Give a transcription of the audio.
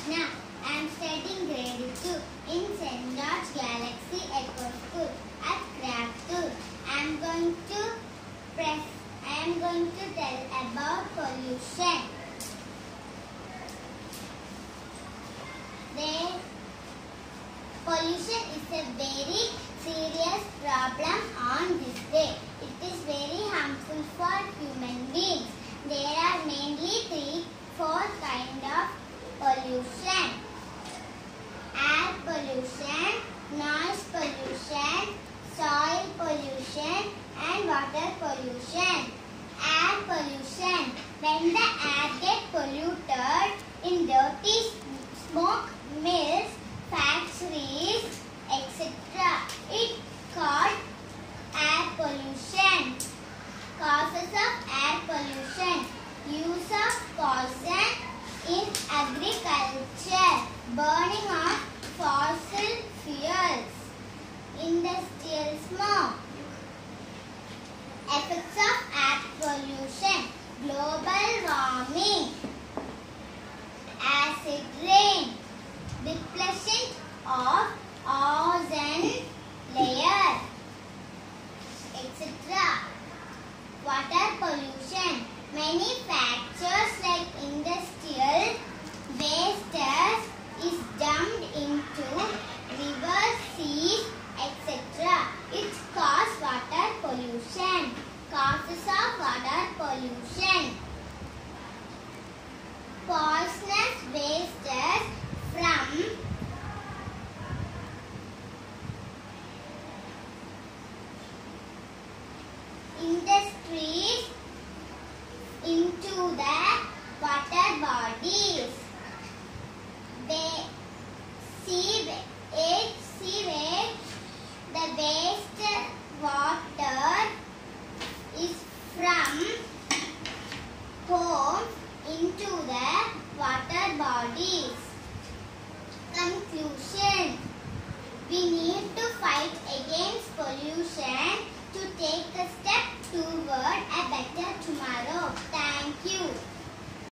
Krishna. I am studying grade 2 in St. George Galaxy Eco School at Kraftur. I am going to press, I am going to tell about pollution. There, pollution is a very pollution and water pollution. Air pollution. When the air get polluted in dirty smoke mills, factories, etc. It called air pollution. Causes of air pollution. Use of poison in agriculture. Burning of fossil fuels. Industrial smoke. Effects of air pollution. Global warming. Acid rain. Depletion of ozone layer. Etc. Water pollution. Many factors like industrial wastes is dumped into rivers, seas, etc. It causes water pollution. Causes of water pollution. Poisonous wastes from industries into the water bodies. They see it sewage, the waste water is from homes into the